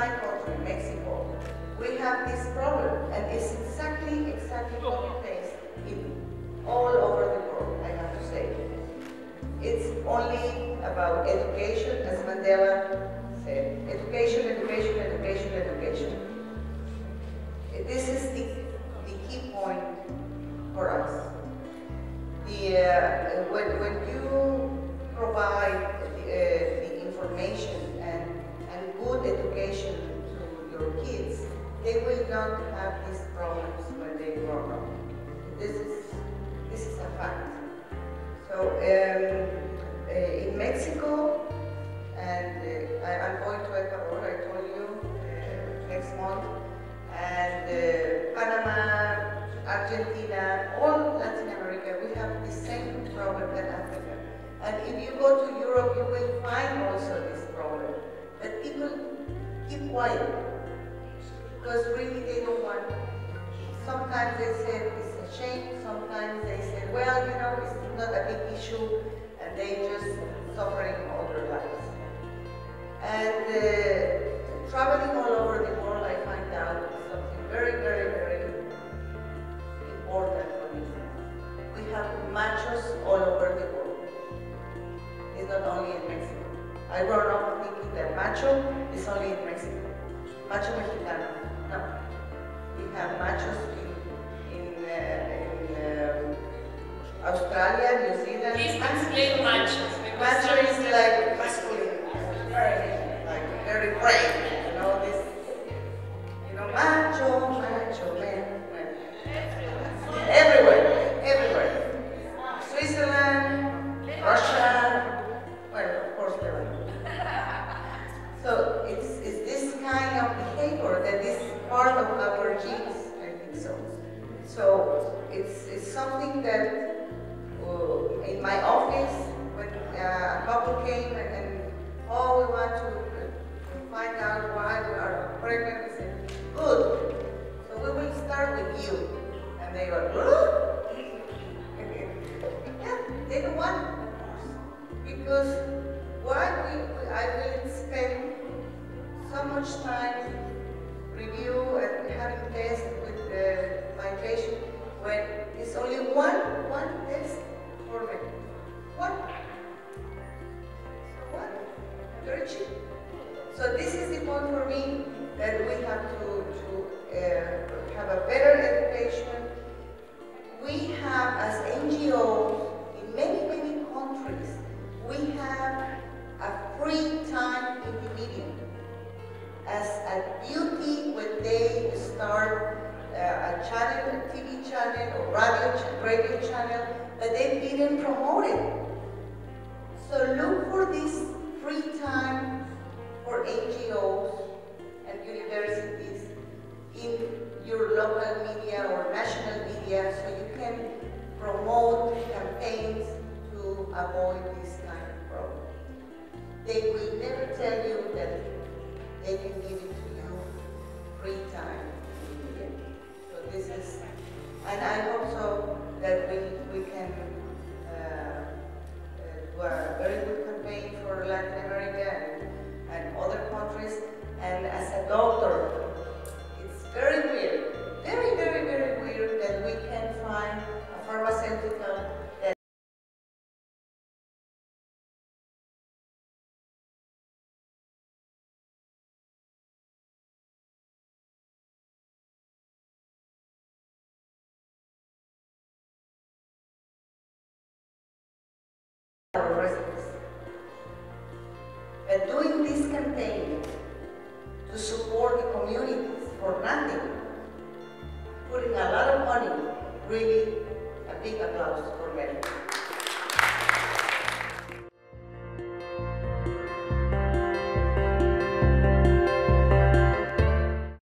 my country, Mexico, we have this problem, and it's exactly, exactly copy-paste in all over the world, I have to say. It's only about education, as Mandela said. Education, education, education, education. This is the, the key point for us. The, uh, when, when not have these problems when they grow up. This is, this is a fact. So um, uh, in Mexico, and uh, I, am going to Ecuador, I told you, uh, next month, and uh, Panama, Argentina, all Latin America, we have the same problem that Africa. And if you go to Europe, you will find also this problem. That people keep quiet because really they don't want. Sometimes they say it's a shame, sometimes they say, well, you know, it's not a big issue, and they just suffering all their lives. And uh, traveling all over the world, I find out something very, very, very important for me. We have machos all over the world. It's not only in Mexico. I grew up thinking that macho is only in Mexico. Macho Mexicano. Machos in, in, uh, in um, Australia, New Zealand. Please explain machos. Macho is like masculine, very, like very brave, behavior that is part of our genes, I think so. So it's, it's something that uh, in my office, when uh, a couple came and, and oh, we want to, to find out why we are pregnant, said, good. So we will start with you. And they go, huh? yeah, they don't want, of course. Because why we, I will spend so much time review and having tests with my patient when it's only one, one test for me. So what? Very cheap. So this is the point for me that we have to, to uh, have a better education. We have, as NGOs, in many, many countries, we have a free time in the medium. As a beauty, they start uh, a channel, a TV channel, or radio, ch radio channel, that they didn't promote it. So look for this free time for NGOs and universities in your local media or national media so you can promote campaigns to avoid this kind of problem. They will never tell you that they can give it to time. So this is, and I hope so that we, we can uh, uh, do a very good campaign for Latin America and, and other countries. And as a doctor, our. But doing this campaign to support the communities for nothing, putting a lot of money, really a big applause.